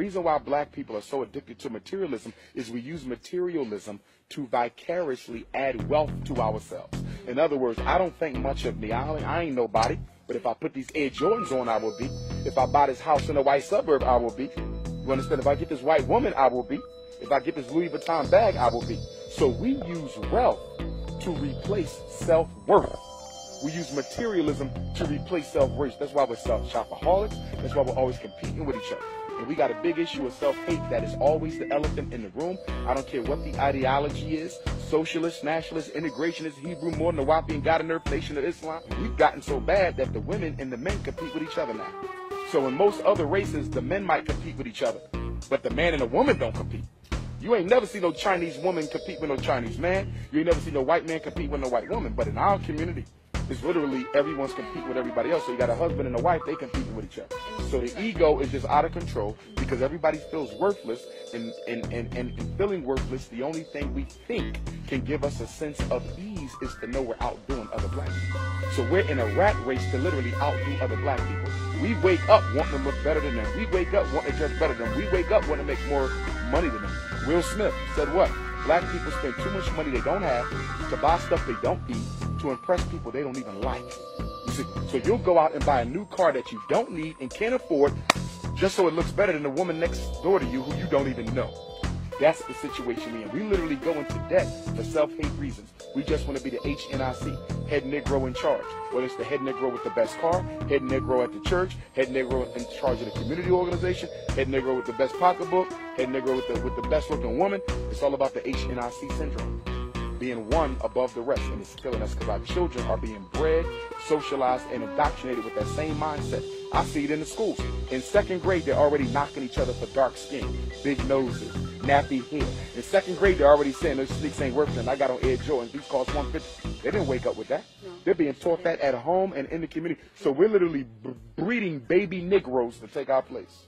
reason why black people are so addicted to materialism is we use materialism to vicariously add wealth to ourselves. In other words, I don't think much of me. I, I ain't nobody. But if I put these Air Jordans on, I will be. If I buy this house in a white suburb, I will be. You understand? If I get this white woman, I will be. If I get this Louis Vuitton bag, I will be. So we use wealth to replace self-worth. We use materialism to replace self-worth. That's why we're self-shopaholics. That's why we're always competing with each other. And we got a big issue of self-hate that is always the elephant in the room. I don't care what the ideology is, socialist, nationalist, integrationist, Hebrew, Mormon, Nawapi, God and Earth, Nation of Islam. We've gotten so bad that the women and the men compete with each other now. So in most other races, the men might compete with each other, but the man and the woman don't compete. You ain't never seen no Chinese woman compete with no Chinese man. You ain't never seen no white man compete with no white woman. But in our community, it's literally everyone's competing with everybody else. So you got a husband and a wife, they competing with each other. So the ego is just out of control because everybody feels worthless and, and, and, and, feeling worthless, the only thing we think can give us a sense of ease is to know we're outdoing other black people. So we're in a rat race to literally outdo other black people. We wake up wanting to look better than them. We wake up wanting to dress better than them. We wake up wanting to make more money than them. Will Smith said what? Black people spend too much money they don't have to buy stuff they don't need to impress people they don't even like. You see, so you'll go out and buy a new car that you don't need and can't afford just so it looks better than the woman next door to you who you don't even know. That's the situation we're in. We literally go into debt for self-hate reasons. We just want to be the HNIC, head Negro in charge. Whether it's the head Negro with the best car, head Negro at the church, head Negro in charge of the community organization, head Negro with the best pocketbook, head Negro with the, with the best looking woman. It's all about the HNIC syndrome being one above the rest, and it's killing us because our children are being bred, socialized, and indoctrinated with that same mindset. I see it in the schools. In second grade, they're already knocking each other for dark skin, big noses, nappy hair. In second grade, they're already saying those sneaks ain't worth. I got on Air Jordans. These cost 150. They didn't wake up with that. They're being taught that at home and in the community. So we're literally breeding baby Negroes to take our place.